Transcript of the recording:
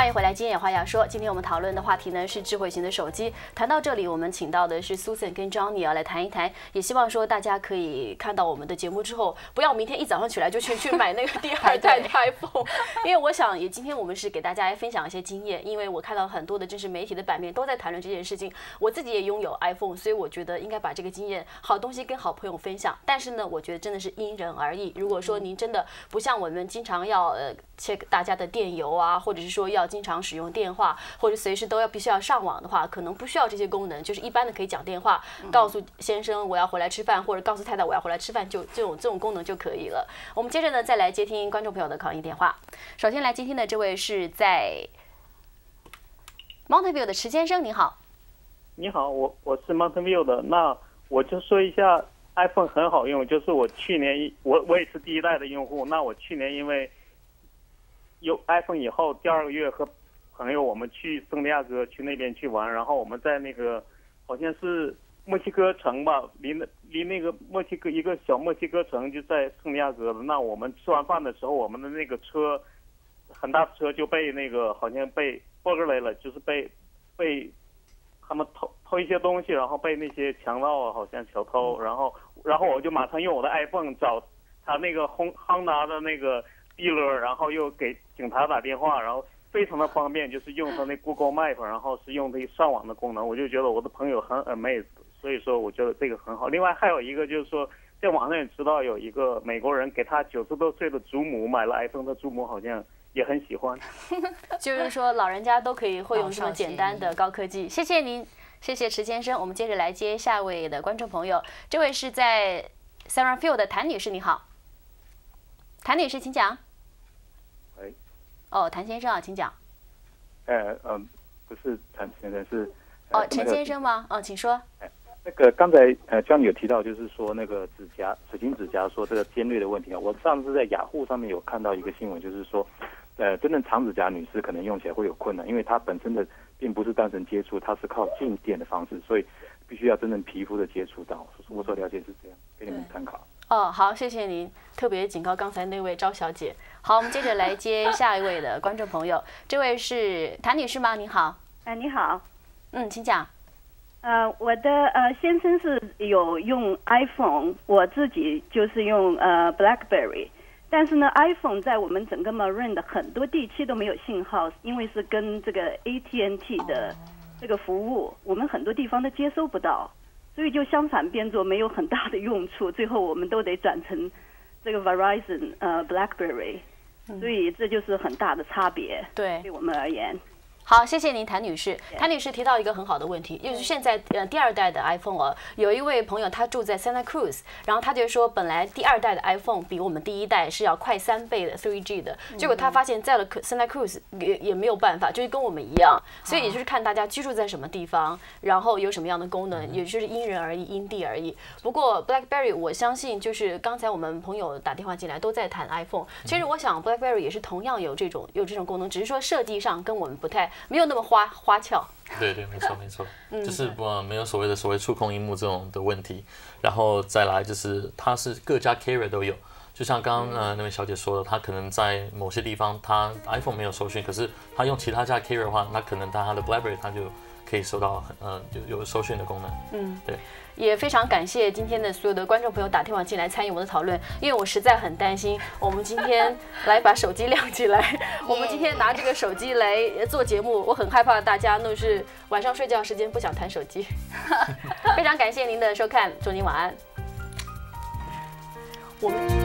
欢迎回来，今天有话要说。今天我们讨论的话题呢是智慧型的手机。谈到这里，我们请到的是 Susan 跟 Johnny 要来谈一谈，也希望说大家可以看到我们的节目之后，不要明天一早上起来就去去买那个第二代的 iPhone。因为我想，也今天我们是给大家分享一些经验，因为我看到很多的正式媒体的版面都在谈论这件事情。我自己也拥有 iPhone，所以我觉得应该把这个经验、好东西跟好朋友分享。但是呢，我觉得真的是因人而异。如果说您真的不像我们经常要呃 check 大家的电邮啊，或者是说要经常使用电话，或者随时都要必须要上网的话，可能不需要这些功能，就是一般的可以讲电话，告诉先生我要回来吃饭，或者告诉太太我要回来吃饭，就这种这种功能就可以了。我们接着呢再来接听观众朋友的考音电话。首先来接听的这位是在 Mountain View 的池先生，你好。你好，我我是 Mountain View 的，那我就说一下 iPhone 很好用，就是我去年我我也是第一代的用户，那我去年因为有 iPhone 以后，第二个月和朋友我们去圣地亚哥去那边去玩，然后我们在那个好像是墨西哥城吧，离那离那个墨西哥一个小墨西哥城就在圣地亚哥的。那我们吃完饭的时候，我们的那个车很大的车就被那个好像被剥过来了，就是被被他们偷偷一些东西，然后被那些强盗啊好像小偷，然后然后我就马上用我的 iPhone 找他那个轰亨达的那个。dealer，然后又给警察打电话，然后非常的方便，就是用他那 Google Map，然后是用他上网的功能，我就觉得我的朋友很 amazed，所以说我觉得这个很好。另外还有一个就是说，在网上也知道有一个美国人给他九十多岁的祖母买了 iPhone，的祖母好像也很喜欢。就是说老人家都可以会用这么简单的高科技。谢谢您，谢谢池先生。我们接着来接下位的观众朋友，这位是在 Sarah Field 的谭女士，你好。谭女士，请讲。哦，谭先生啊，请讲。呃嗯，不是谭先生，是哦，陈先生吗？哦，请说。哎，那个刚才呃，江女有提到，就是说那个指甲水晶指甲，说这个尖锐的问题啊。我上次在雅虎上面有看到一个新闻，就是说，呃，真正长指甲女士可能用起来会有困难，因为它本身的并不是单纯接触，它是靠静电的方式，所以必须要真正皮肤的接触到。我所了解是这样，给你们参考。哦，好，谢谢您特别警告刚才那位赵小姐。好，我们接着来接下一位的观众朋友，这位是谭女士吗？您好。哎，你好。嗯，请讲。呃，我的呃先生是有用 iPhone，我自己就是用呃 BlackBerry，但是呢，iPhone 在我们整个 Marin 的很多地区都没有信号，因为是跟这个 AT&T 的这个服务，我们很多地方都接收不到。所以就相反变作没有很大的用处，最后我们都得转成这个 Verizon 呃 BlackBerry，所以这就是很大的差别。对，对我们而言。好，谢谢您，谭女士。谭女士提到一个很好的问题，就是现在呃第二代的 iPhone 哦，有一位朋友他住在 Santa Cruz，然后他就说本来第二代的 iPhone 比我们第一代是要快三倍的 3G 的，结果他发现在了 Santa Cruz 也也没有办法，就是跟我们一样，所以也就是看大家居住在什么地方，然后有什么样的功能，也就是因人而异，因地而异。不过 BlackBerry 我相信就是刚才我们朋友打电话进来都在谈 iPhone，其实我想 BlackBerry 也是同样有这种有这种功能，只是说设计上跟我们不太。没有那么花花俏，对对，没错没错，就是不没有所谓的所谓触控荧幕这种的问题，然后再来就是它是各家 carrier 都有，就像刚刚呃那位小姐说的，她可能在某些地方她 iPhone 没有搜讯，可是她用其他家 carrier 的话，那可能她的 BlackBerry 它就可以收到很呃有有搜寻的功能，嗯，对。也非常感谢今天的所有的观众朋友打电话进来参与我们的讨论，因为我实在很担心，我们今天来把手机亮起来，我们今天拿这个手机来做节目，我很害怕大家那是晚上睡觉时间不想谈手机。非常感谢您的收看，祝您晚安。我们。